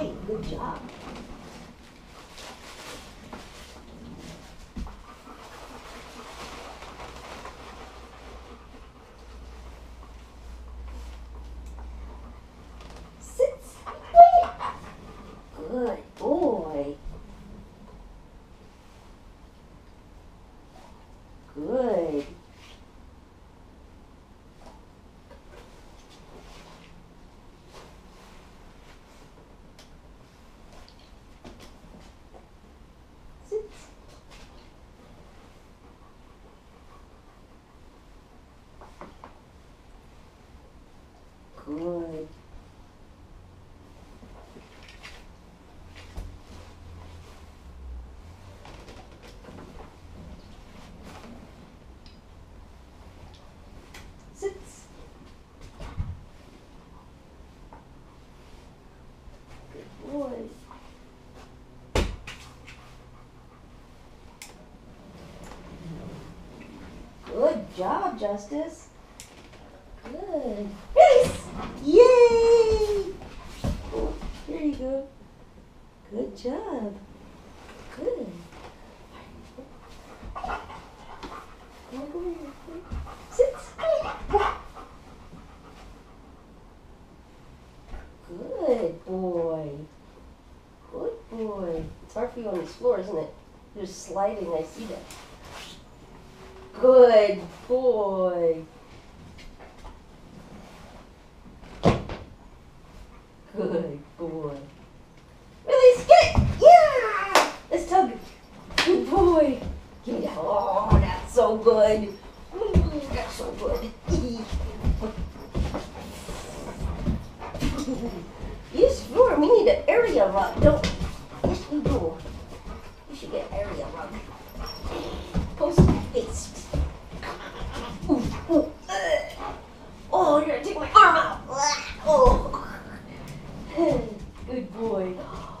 right. Good job. Good boy. Good. Sit. Good. Sit. Good boy. Good job, Justice. Good. Yes! Yay! Oh, here you go. Good job. Good. Sit. Good boy. Good boy. It's hard for you on this floor, isn't it? You're sliding, I see that. Good boy. Good boy. Release, get it! Yeah! Let's tug. Good boy. Give me that. Oh, that's so good. Mm, That's so good. yes, sure. We need an area rug, don't we? Yes, we do. You should get area rug. Post ooh, ugh. Oh, you're gonna take my arm out. Oh. Good boy.